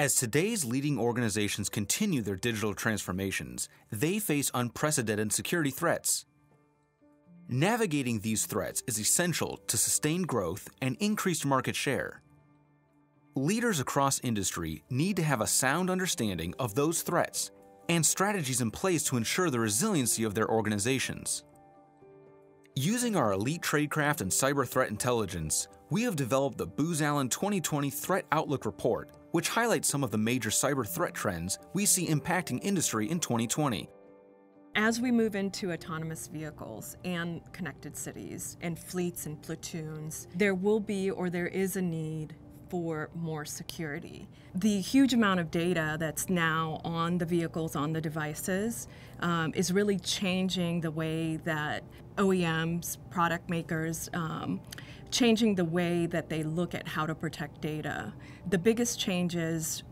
As today's leading organizations continue their digital transformations, they face unprecedented security threats. Navigating these threats is essential to sustained growth and increased market share. Leaders across industry need to have a sound understanding of those threats and strategies in place to ensure the resiliency of their organizations. Using our elite tradecraft and cyber threat intelligence, we have developed the Booz Allen 2020 Threat Outlook Report, which highlights some of the major cyber threat trends we see impacting industry in 2020. As we move into autonomous vehicles and connected cities and fleets and platoons, there will be or there is a need for more security. The huge amount of data that's now on the vehicles, on the devices, um, is really changing the way that OEMs, product makers, um, changing the way that they look at how to protect data. The biggest changes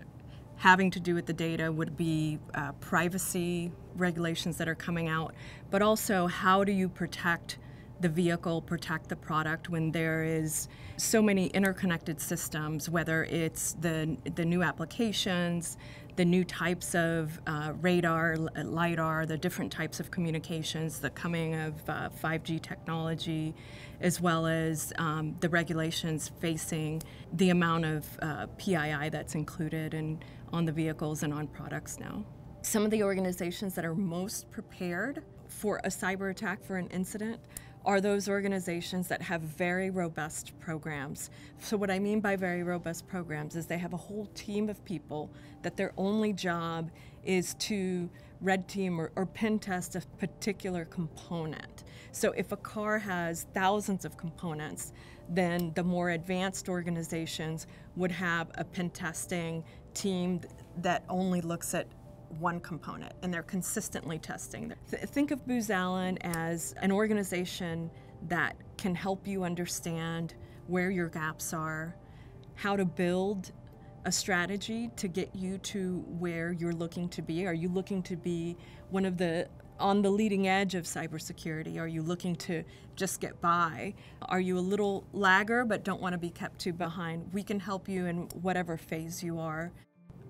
having to do with the data would be uh, privacy regulations that are coming out, but also how do you protect the vehicle, protect the product when there is so many interconnected systems, whether it's the, the new applications, the new types of uh, radar, LIDAR, the different types of communications, the coming of uh, 5G technology, as well as um, the regulations facing the amount of uh, PII that's included in, on the vehicles and on products now. Some of the organizations that are most prepared for a cyber attack, for an incident, are those organizations that have very robust programs. So, what I mean by very robust programs is they have a whole team of people that their only job is to red team or, or pen test a particular component. So, if a car has thousands of components, then the more advanced organizations would have a pen testing team that only looks at one component and they're consistently testing. Think of Booz Allen as an organization that can help you understand where your gaps are, how to build a strategy to get you to where you're looking to be. Are you looking to be one of the on the leading edge of cybersecurity? Are you looking to just get by? Are you a little lagger but don't want to be kept too behind? We can help you in whatever phase you are.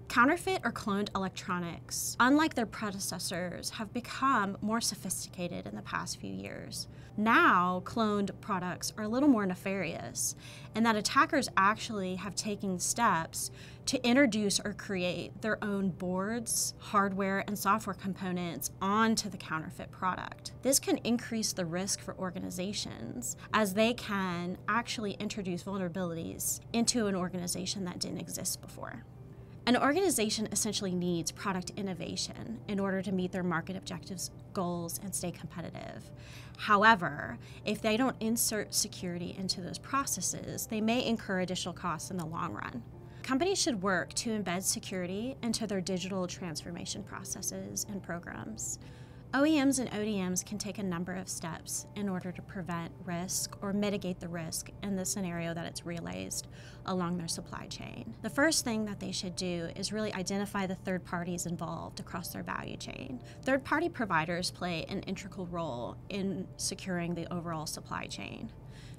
Counterfeit or cloned electronics, unlike their predecessors, have become more sophisticated in the past few years. Now, cloned products are a little more nefarious, and that attackers actually have taken steps to introduce or create their own boards, hardware, and software components onto the counterfeit product. This can increase the risk for organizations as they can actually introduce vulnerabilities into an organization that didn't exist before. An organization essentially needs product innovation in order to meet their market objectives, goals, and stay competitive. However, if they don't insert security into those processes, they may incur additional costs in the long run. Companies should work to embed security into their digital transformation processes and programs. OEMs and ODMs can take a number of steps in order to prevent risk or mitigate the risk in the scenario that it's realized along their supply chain. The first thing that they should do is really identify the third parties involved across their value chain. Third party providers play an integral role in securing the overall supply chain.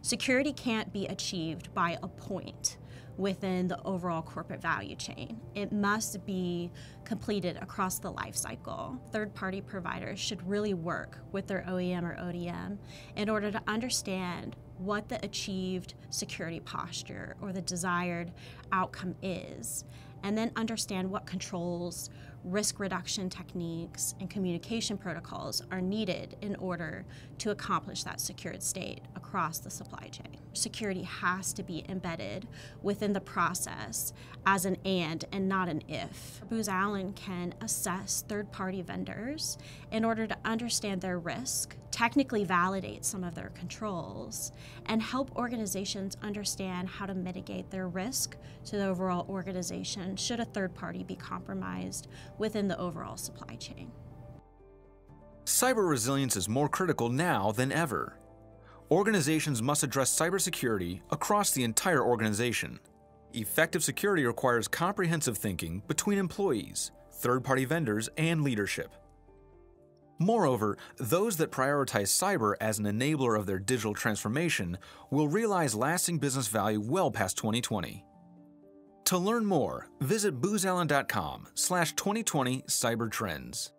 Security can't be achieved by a point within the overall corporate value chain. It must be completed across the life cycle. Third party providers should really work with their OEM or ODM in order to understand what the achieved security posture or the desired outcome is, and then understand what controls, risk reduction techniques, and communication protocols are needed in order to accomplish that secured state across the supply chain. Security has to be embedded within the process as an and and not an if. Booz Allen can assess third party vendors in order to understand their risk, technically validate some of their controls, and help organizations understand how to mitigate their risk to the overall organization should a third party be compromised within the overall supply chain. Cyber resilience is more critical now than ever. Organizations must address cybersecurity across the entire organization. Effective security requires comprehensive thinking between employees, third party vendors, and leadership. Moreover, those that prioritize cyber as an enabler of their digital transformation will realize lasting business value well past 2020. To learn more, visit boozallen.com slash 2020 cybertrends.